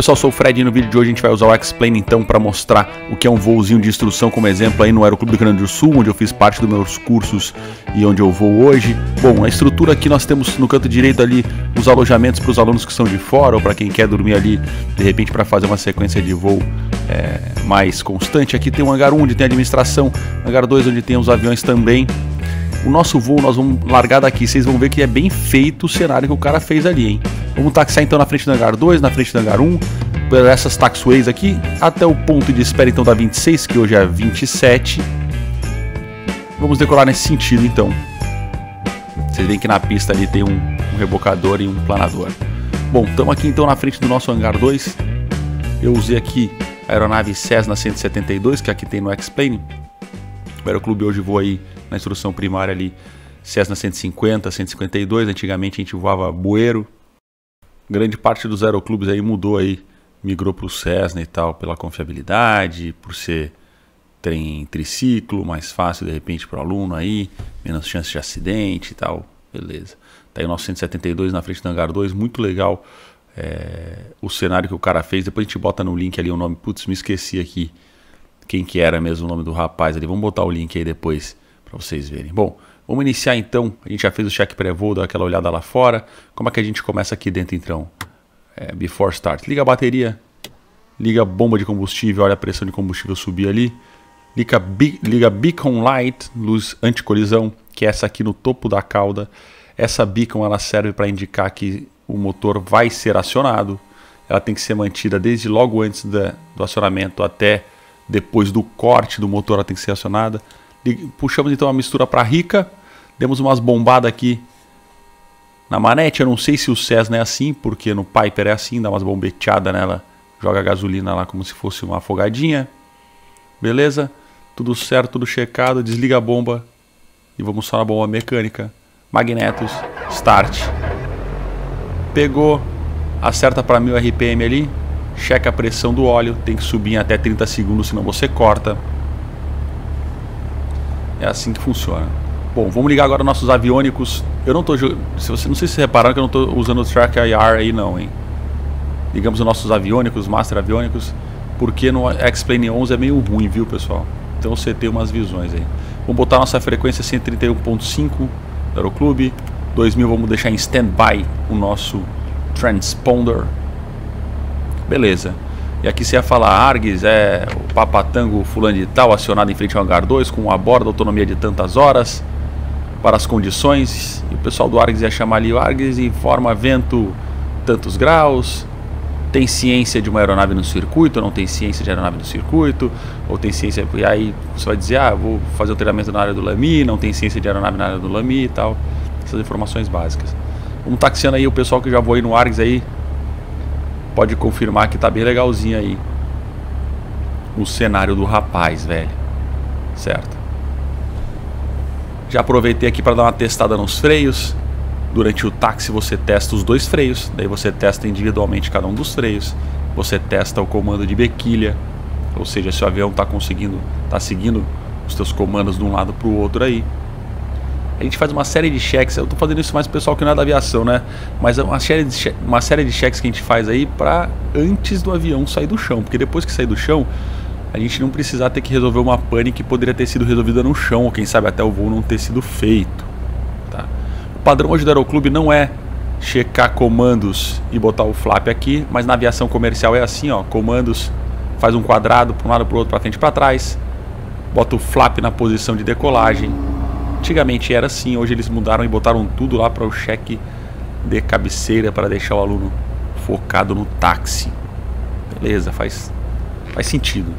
Pessoal, sou o Fred e no vídeo de hoje a gente vai usar o X-Plane então para mostrar o que é um voozinho de instrução como exemplo aí no Aeroclube do Grande do Sul, onde eu fiz parte dos meus cursos e onde eu vou hoje. Bom, a estrutura aqui nós temos no canto direito ali os alojamentos para os alunos que são de fora ou para quem quer dormir ali de repente para fazer uma sequência de voo é, mais constante. Aqui tem um hangar 1 onde tem administração, hangar 2 onde tem os aviões também. O nosso voo nós vamos largar daqui, vocês vão ver que é bem feito o cenário que o cara fez ali, hein? Vamos taxiar então na frente do hangar 2, na frente do hangar 1, por essas taxiways aqui, até o ponto de espera então da 26, que hoje é 27. Vamos decolar nesse sentido então. Vocês veem que na pista ali tem um, um rebocador e um planador. Bom, estamos aqui então na frente do nosso hangar 2. Eu usei aqui a aeronave Cessna 172, que aqui tem no X-Plane. O Aeroclube hoje voa aí na instrução primária ali Cessna 150, 152. Antigamente a gente voava bueiro, grande parte dos aeroclubes aí mudou aí, migrou para o Cessna e tal, pela confiabilidade, por ser trem triciclo, mais fácil de repente para o aluno aí, menos chance de acidente e tal, beleza. Tá aí o nosso 172 na frente do Hangar 2, muito legal é, o cenário que o cara fez, depois a gente bota no link ali o nome, putz, me esqueci aqui quem que era mesmo o nome do rapaz ali, vamos botar o link aí depois para vocês verem. Bom, Vamos iniciar então. A gente já fez o check pré-voo, dá aquela olhada lá fora. Como é que a gente começa aqui dentro então? É, before start. Liga a bateria, liga a bomba de combustível, olha a pressão de combustível subir ali. Liga, liga beacon light, luz anti-colisão, que é essa aqui no topo da cauda. Essa beacon ela serve para indicar que o motor vai ser acionado. Ela tem que ser mantida desde logo antes da, do acionamento até depois do corte do motor, ela tem que ser acionada. Puxamos então a mistura para rica Demos umas bombadas aqui na manete. Eu não sei se o Cessna é assim, porque no Piper é assim, dá umas bombeteadas nela, joga gasolina lá como se fosse uma afogadinha. Beleza? Tudo certo, tudo checado. Desliga a bomba e vamos só na bomba mecânica. Magnetos, start. Pegou, acerta para 1000 RPM ali, checa a pressão do óleo, tem que subir em até 30 segundos, senão você corta. É assim que funciona. Bom, vamos ligar agora nossos aviônicos. Eu não tô se você não sei se repararam que eu não estou usando o Track IR aí não, hein. Ligamos os nossos aviônicos, master aviônicos, porque no X-Plane 11 é meio ruim, viu, pessoal? Então você tem umas visões aí. Vamos botar nossa frequência 131.5 do Aeroclube. 2000 vamos deixar em standby o nosso transponder. Beleza. E aqui você ia falar Args, é o Papatango fulano de tal, acionado em frente ao hangar 2, com a borda, autonomia de tantas horas para as condições. E o pessoal do Args ia chamar ali o Args informa vento tantos graus. Tem ciência de uma aeronave no circuito, não tem ciência de aeronave no circuito, ou tem ciência. E aí você vai dizer, ah, vou fazer o treinamento na área do Lami, não tem ciência de aeronave na área do Lami e tal. Essas informações básicas. Vamos taxiando aí o pessoal que já voou aí no Args aí. Pode confirmar que tá bem legalzinho aí. O cenário do rapaz, velho. Certo? Já aproveitei aqui para dar uma testada nos freios. Durante o táxi você testa os dois freios, daí você testa individualmente cada um dos freios. Você testa o comando de bequilha, ou seja, se o avião está conseguindo, está seguindo os seus comandos de um lado para o outro aí. A gente faz uma série de cheques, eu estou fazendo isso mais pro pessoal que não é da aviação, né? Mas é uma série de, uma série de cheques que a gente faz aí para antes do avião sair do chão, porque depois que sair do chão, a gente não precisar ter que resolver uma pane que poderia ter sido resolvida no chão, ou quem sabe até o voo não ter sido feito. Tá? O padrão hoje do Aeroclube não é checar comandos e botar o flap aqui, mas na aviação comercial é assim, ó, comandos faz um quadrado para um lado para o outro, para frente para trás, bota o flap na posição de decolagem. Antigamente era assim, hoje eles mudaram e botaram tudo lá para o cheque de cabeceira para deixar o aluno focado no táxi. Beleza, faz faz sentido.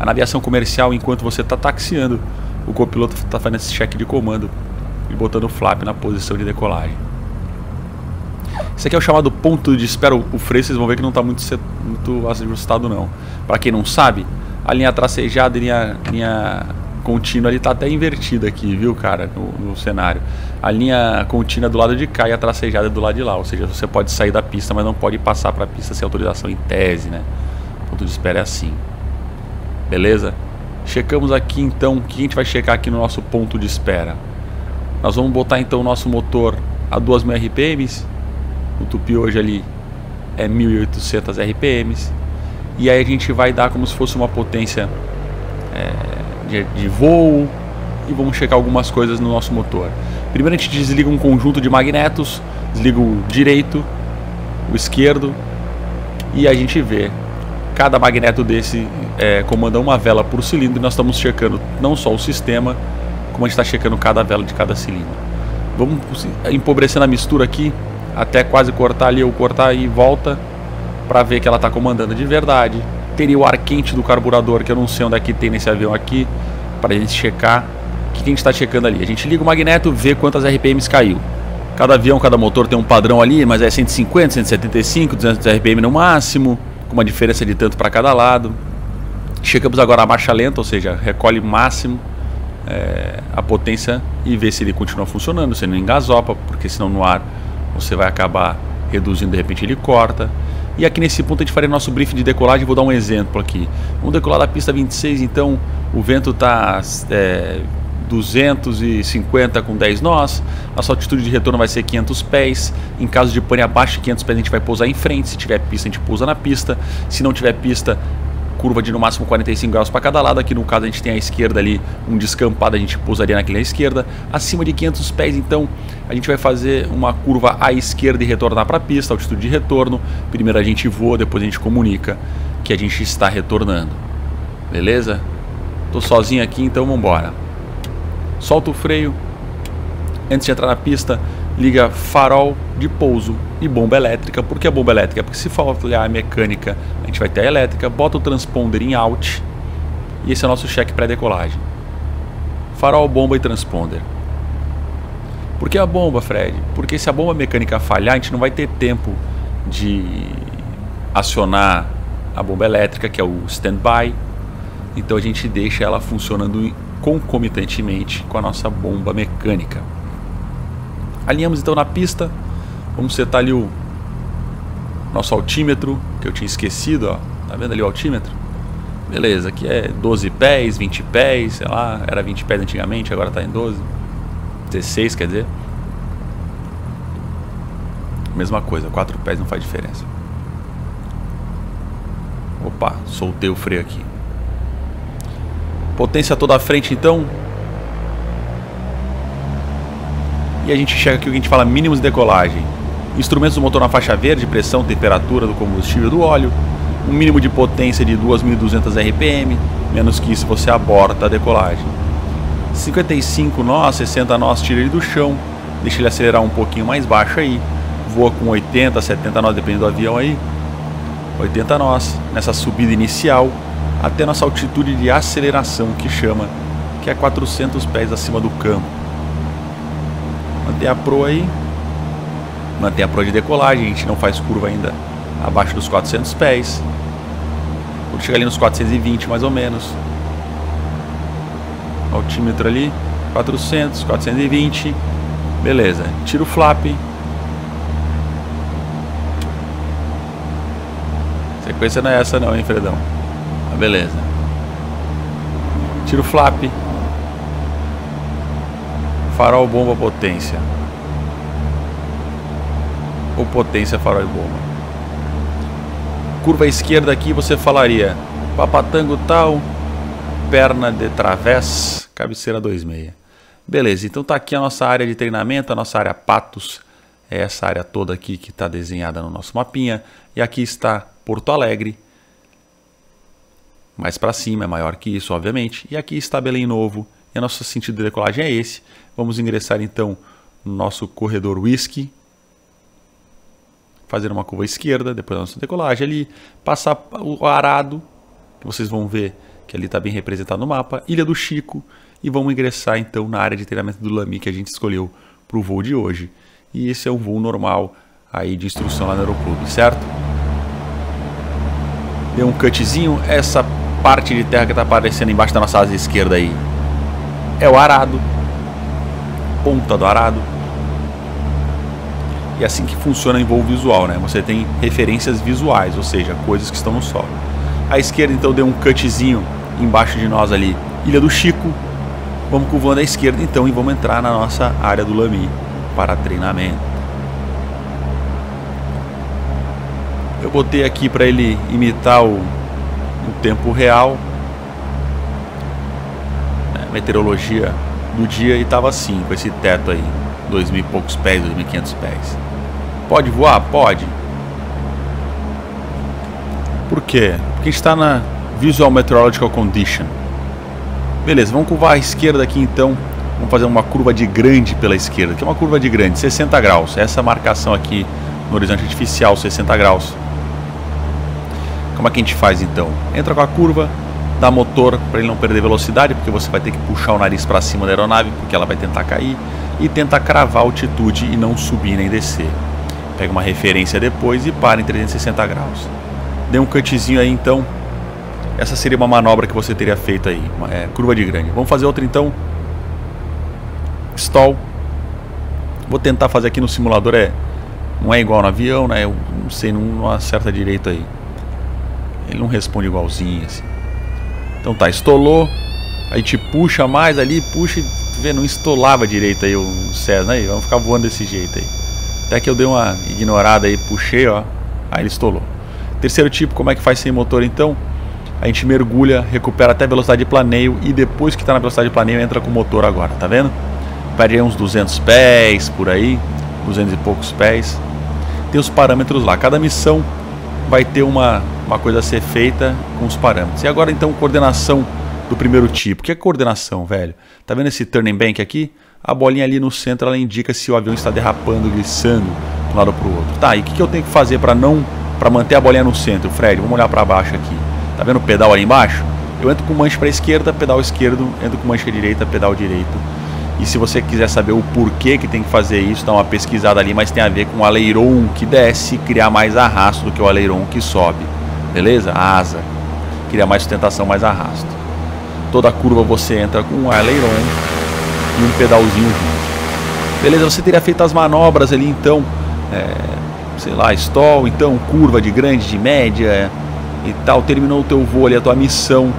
A aviação comercial, enquanto você está taxiando, o copiloto está fazendo esse cheque de comando e botando o flap na posição de decolagem. Esse aqui é o chamado ponto de espera. O freio vocês vão ver que não está muito, muito ajustado não. Para quem não sabe, a linha tracejada e linha, linha contínua ali está até invertida aqui, viu, cara, no, no, cenário. A linha contínua do lado de cá e a tracejada do lado de lá. Ou seja, você pode sair da pista, mas não pode passar para a pista sem autorização em tese, né? Ponto de espera é assim. Beleza? Checamos aqui então, o que a gente vai checar aqui no nosso ponto de espera? Nós vamos botar então o nosso motor a 2.000 RPMs. O tupi hoje ali é 1800 RPMs. E aí a gente vai dar como se fosse uma potência é, de, de voo e vamos checar algumas coisas no nosso motor. Primeiro a gente desliga um conjunto de magnetos, desliga o direito, o esquerdo e a gente vê cada magneto desse é, comanda uma vela por cilindro e nós estamos checando não só o sistema, como a gente está checando cada vela de cada cilindro. Vamos empobrecendo a mistura aqui até quase cortar ali, ou cortar e volta para ver que ela está comandando de verdade. Teria o ar quente do carburador, que eu não sei onde é que tem nesse avião aqui, para a gente checar. O que a gente está checando ali? A gente liga o magneto, vê quantas RPMs caiu. Cada avião, cada motor tem um padrão ali, mas é 150, 175, 200 RPM no máximo, com uma diferença de tanto para cada lado. Chegamos agora a marcha lenta, ou seja, recolhe máximo é, a potência e vê se ele continua funcionando, se não engasopa, porque senão no ar você vai acabar reduzindo, de repente ele corta. E aqui nesse ponto a gente faria nosso briefing de decolagem, vou dar um exemplo aqui. Vamos decolar da pista 26, então o vento está é, 250 com 10 nós, nossa altitude de retorno vai ser 500 pés, em caso de pane abaixo de 500 pés a gente vai pousar em frente, se tiver pista a gente pousa na pista, se não tiver pista curva de no máximo 45 graus para cada lado. Aqui no caso a gente tem à esquerda ali um descampado, a gente pousaria naquele à esquerda. Acima de 500 pés, então, a gente vai fazer uma curva à esquerda e retornar para a pista, altitude de retorno. Primeiro a gente voa, depois a gente comunica que a gente está retornando. Beleza? Tô sozinho aqui, então vamos embora. Solta o freio. Antes de entrar na pista, liga farol de pouso e bomba elétrica. Por que a bomba elétrica? Porque se falhar a mecânica, a gente vai ter a elétrica, bota o transponder em out e esse é o nosso cheque pré-decolagem. Farol, bomba e transponder. Por que a bomba, Fred? Porque se a bomba mecânica falhar, a gente não vai ter tempo de acionar a bomba elétrica, que é o standby. Então a gente deixa ela funcionando concomitantemente com a nossa bomba mecânica. Alinhamos então na pista. Vamos setar ali o nosso altímetro, que eu tinha esquecido, ó. Tá vendo ali o altímetro? Beleza, aqui é 12 pés, 20 pés, sei lá, era 20 pés antigamente, agora tá em 12. 16, quer dizer. Mesma coisa, 4 pés não faz diferença. Opa, soltei o freio aqui. Potência toda à frente então, E a gente chega aqui o que a gente fala mínimos de decolagem. Instrumentos do motor na faixa verde, pressão, temperatura do combustível do óleo, um mínimo de potência de 2.200 RPM, menos que isso você aborta a decolagem. 55 nós, 60 nós, tira ele do chão, deixa ele acelerar um pouquinho mais baixo aí, voa com 80, 70 nós, dependendo do avião aí, 80 nós, nessa subida inicial, até nossa altitude de aceleração que chama, que é 400 pés acima do campo. Manter a pro aí. Manter a pro de decolagem. A gente não faz curva ainda abaixo dos 400 pés. Quando chegar ali nos 420 mais ou menos. Altímetro ali. 400, 420. Beleza. Tira o flap. Sequência não é essa não, hein, Fredão. Ah, beleza. Tira o flap farol bomba potência. Ou potência farol e bomba. Curva esquerda aqui você falaria papatango tal, perna de través, cabeceira 26. Beleza, então tá aqui a nossa área de treinamento, a nossa área patos. É essa área toda aqui que está desenhada no nosso mapinha. E aqui está Porto Alegre. Mais para cima, é maior que isso, obviamente. E aqui está Belém Novo. E o nosso sentido de decolagem é esse. Vamos ingressar então no nosso corredor whisky, fazer uma curva esquerda, depois da nossa decolagem ali, passar o arado, que vocês vão ver que ali está bem representado no mapa, Ilha do Chico, e vamos ingressar então na área de treinamento do Lami que a gente escolheu para o voo de hoje. E esse é um voo normal aí de instrução lá no Aeroclube, certo? Deu um cutzinho, essa parte de terra que está aparecendo embaixo da nossa asa esquerda aí é o arado, ponta do arado. E é assim que funciona em voo visual, né? Você tem referências visuais, ou seja, coisas que estão no solo. À esquerda, então, deu um cutzinho embaixo de nós ali, Ilha do Chico. Vamos curvando à esquerda, então, e vamos entrar na nossa área do Lami para treinamento. Eu botei aqui para ele imitar o, o tempo real, né, meteorologia do dia e tava assim, com esse teto aí, dois mil e poucos pés, dois mil e quinhentos pés. Pode voar? Pode. Por quê? Porque está na Visual Meteorological Condition. Beleza, vamos curvar à esquerda aqui então. Vamos fazer uma curva de grande pela esquerda, que é uma curva de grande, 60 graus. Essa marcação aqui no horizonte artificial, 60 graus. Como é que a gente faz então? Entra com a curva, dá motor para ele não perder velocidade, porque você vai ter que puxar o nariz para cima da aeronave, porque ela vai tentar cair, e tenta cravar a altitude e não subir nem descer. Pega uma referência depois e para em 360 graus. Dê um cutzinho aí então. Essa seria uma manobra que você teria feito aí, uma, é, curva de grande. Vamos fazer outra então. Stall. Vou tentar fazer aqui no simulador, é não é igual no avião, né? Eu não sei, não, não acerta direito aí. Ele não responde igualzinho assim. Então tá, estolou. Aí te puxa mais ali, puxa e vê, não estolava direito aí o César, aí. Vamos ficar voando desse jeito aí. Até que eu dei uma ignorada aí, puxei, ó. Aí ele estolou. Terceiro tipo, como é que faz sem motor então? A gente mergulha, recupera até velocidade de planeio e depois que está na velocidade de planeio entra com o motor agora, tá vendo? Perde aí uns 200 pés por aí, 200 e poucos pés. Tem os parâmetros lá. Cada missão vai ter uma, uma coisa a ser feita com os parâmetros. E agora então coordenação do primeiro tipo. O que é coordenação, velho? Tá vendo esse turning bank aqui? A bolinha ali no centro ela indica se o avião está derrapando, glissando de um lado para o outro. Tá, e o que, que eu tenho que fazer para não para manter a bolinha no centro, Fred? Vamos olhar para baixo aqui. Tá vendo o pedal ali embaixo? Eu entro com manche para esquerda, pedal esquerdo, entro com manche direita, pedal direito. E se você quiser saber o porquê que tem que fazer isso, dá uma pesquisada ali, mas tem a ver com o aleiron que desce, criar mais arrasto do que o aleiron que sobe. Beleza? A asa. Cria mais sustentação, mais arrasto. Toda curva você entra com um aleiron e um pedalzinho junto. Beleza? Você teria feito as manobras ali então, é, sei lá, stall, então curva de grande, de média e tal. Terminou o teu voo ali, a tua missão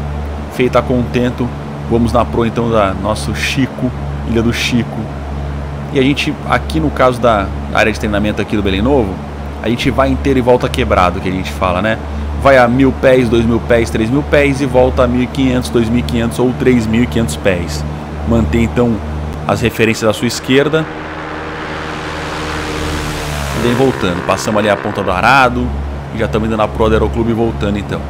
feita a contento. Vamos na pro então da nosso Chico Ilha do Chico. E a gente, aqui no caso da área de treinamento aqui do Belém Novo, a gente vai inteiro e volta quebrado, que a gente fala, né? Vai a mil pés, dois mil pés, três mil pés e volta a 1.500, 2.500 ou 3.500 pés. Mantém então as referências à sua esquerda. E vem voltando. Passamos ali a ponta do arado e já estamos indo na Pro do Aeroclube voltando então.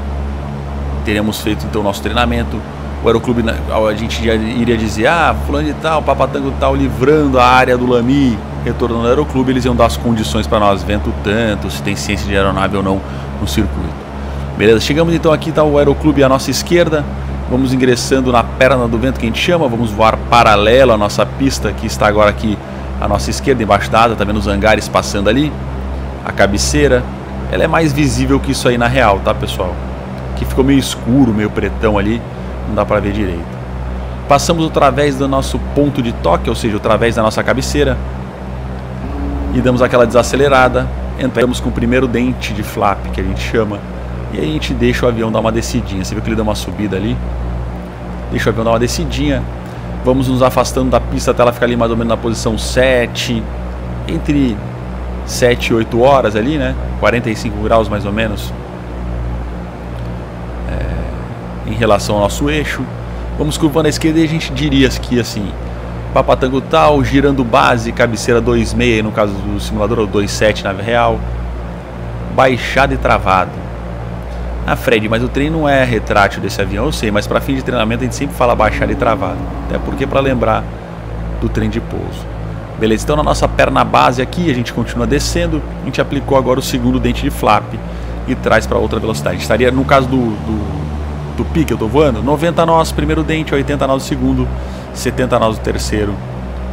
Teremos feito então o nosso treinamento o aeroclube, né, a gente iria dizer, ah, fulano de tal, papatango tal, livrando a área do Lami, retornando ao aeroclube, eles iam dar as condições para nós, vento tanto, se tem ciência de aeronave ou não no circuito. Beleza, chegamos então aqui, está o aeroclube à nossa esquerda, vamos ingressando na perna do vento que a gente chama, vamos voar paralelo à nossa pista, que está agora aqui à nossa esquerda, embaixo da asa, vendo os hangares passando ali, a cabeceira, ela é mais visível que isso aí na real, tá pessoal? Que ficou meio escuro, meio pretão ali, não dá para ver direito. Passamos através do nosso ponto de toque, ou seja, através da nossa cabeceira, e damos aquela desacelerada, entramos com o primeiro dente de flap, que a gente chama, e aí a gente deixa o avião dar uma descidinha. Você viu que ele deu uma subida ali? Deixa o avião dar uma descidinha. Vamos nos afastando da pista até ela ficar ali mais ou menos na posição 7, entre 7 e 8 horas ali, né? 45 graus mais ou menos em relação ao nosso eixo. Vamos curvando à esquerda e a gente diria que assim, Papatango tal, girando base, cabeceira 2,6 no caso do simulador, ou 2,7 na real. Baixado e travado. Ah, Fred, mas o trem não é retrátil desse avião, eu sei, mas para fim de treinamento a gente sempre fala baixado e travado. Até porque para lembrar do trem de pouso. Beleza, então na nossa perna base aqui, a gente continua descendo, a gente aplicou agora o segundo dente de flap e traz para outra velocidade. Estaria, no caso do, do do pique eu tô voando, 90 nós primeiro dente, 80 nós segundo, 70 nós terceiro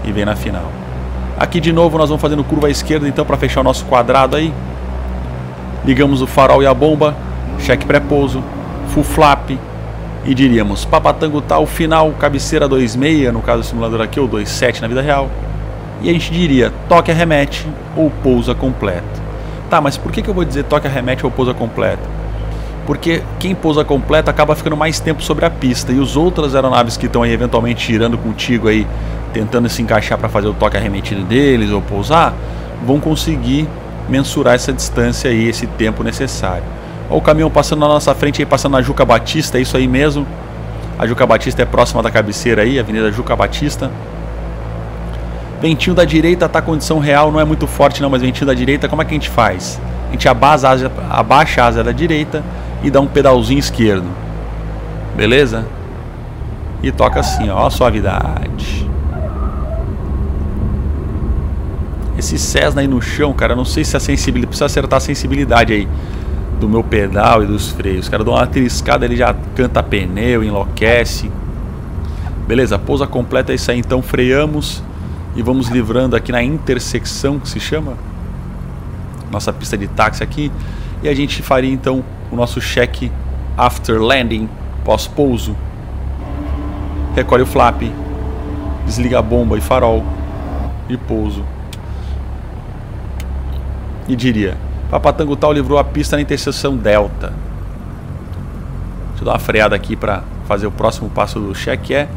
e vem na final. Aqui de novo nós vamos fazendo curva à esquerda então para fechar o nosso quadrado aí. Ligamos o farol e a bomba, cheque pré-pouso, full flap e diríamos papatango tal, final, cabeceira 26, no caso do simulador aqui, ou 27 na vida real. E a gente diria toque arremete ou pousa completo. Tá, mas por que, que eu vou dizer toque arremete ou pousa completo? porque quem pousa completo acaba ficando mais tempo sobre a pista e os outras aeronaves que estão aí eventualmente girando contigo aí, tentando se encaixar para fazer o toque arremetido deles ou pousar, vão conseguir mensurar essa distância e esse tempo necessário. Olha o caminhão passando na nossa frente aí, passando na Juca Batista, é isso aí mesmo. A Juca Batista é próxima da cabeceira aí, Avenida Juca Batista. Ventinho da direita tá condição real, não é muito forte não, mas ventinho da direita, como é que a gente faz? A gente abaixa a asa, abaixa a asa da direita e dá um pedalzinho esquerdo. Beleza? E toca assim, ó, suavidade. Esse Cessna aí no chão, cara, não sei se a sensibilidade, precisa acertar a sensibilidade aí do meu pedal e dos freios. Cara, dou uma triscada, ele já canta pneu, enlouquece. Beleza, pousa completa é isso aí, então freamos e vamos livrando aqui na intersecção que se chama? Nossa pista de táxi aqui. E a gente faria então o nosso check after landing pós pouso recolhe o flap desliga a bomba e farol de pouso. E diria Papatango tal livrou a pista na interseção delta deixa eu dar uma freada aqui para fazer o próximo passo do check é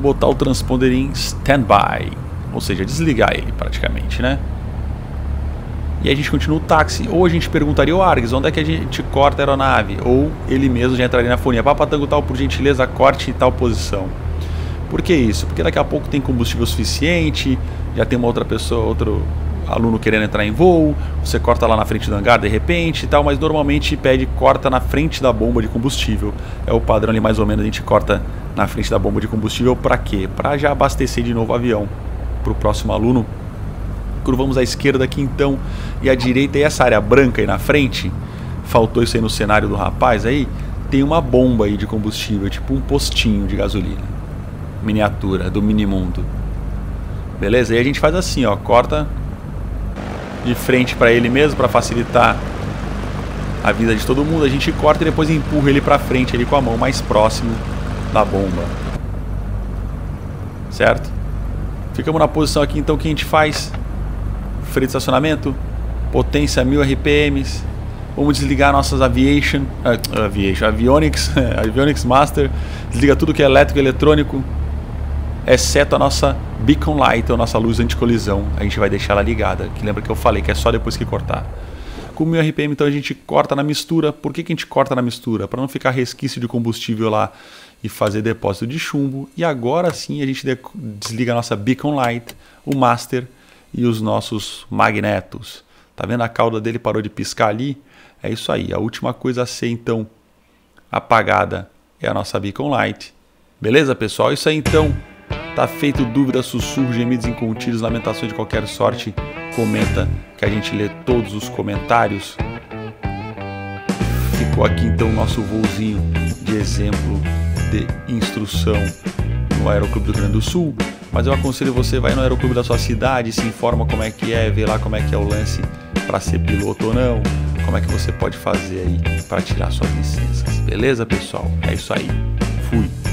botar o transponder em standby ou seja, desligar ele praticamente, né? E a gente continua o táxi. Ou a gente perguntaria ao Args onde é que a gente corta a aeronave. Ou ele mesmo já entraria na fonia. Papatango tal, por gentileza, corte em tal posição. Por que isso? Porque daqui a pouco tem combustível suficiente, já tem uma outra pessoa, outro aluno querendo entrar em voo, você corta lá na frente do hangar de repente e tal, mas normalmente pede corta na frente da bomba de combustível. É o padrão ali mais ou menos, a gente corta na frente da bomba de combustível para quê? Para já abastecer de novo o avião para o próximo aluno. Curvamos à esquerda aqui então e à direita e essa área branca aí na frente. Faltou isso aí no cenário do rapaz aí. Tem uma bomba aí de combustível, tipo um postinho de gasolina. Miniatura do minimundo. Beleza? E a gente faz assim, ó, corta de frente para ele mesmo para facilitar a vida de todo mundo. A gente corta e depois empurra ele para frente ali com a mão mais próximo da bomba. Certo? Ficamos na posição aqui, então o que a gente faz? Freio de estacionamento, potência 1000 RPMs. Vamos desligar nossas Aviation, uh, Aviation, Avionics, Avionics Master. Desliga tudo que é elétrico eletrônico, exceto a nossa Beacon Light, a nossa luz anti-colisão. A gente vai deixar ela ligada, que lembra que eu falei que é só depois que cortar. Com 1000 RPM, então a gente corta na mistura. Por que, que a gente corta na mistura? Para não ficar resquício de combustível lá e fazer depósito de chumbo. E agora sim a gente desliga a nossa beacon light, o master e os nossos magnetos. Tá vendo a cauda dele parou de piscar ali? É isso aí. A última coisa a ser então apagada é a nossa beacon light. Beleza, pessoal? Isso aí então. Tá feito dúvidas, sussurros, gemidos incontidos, lamentações de qualquer sorte. Comenta que a gente lê todos os comentários. Ficou aqui então o nosso voozinho de exemplo de instrução no Aeroclube do Rio Grande do Sul, mas eu aconselho você vai no Aeroclube da sua cidade, se informa como é que é, vê lá como é que é o lance para ser piloto ou não, como é que você pode fazer aí para tirar suas licenças. Beleza, pessoal? É isso aí. Fui.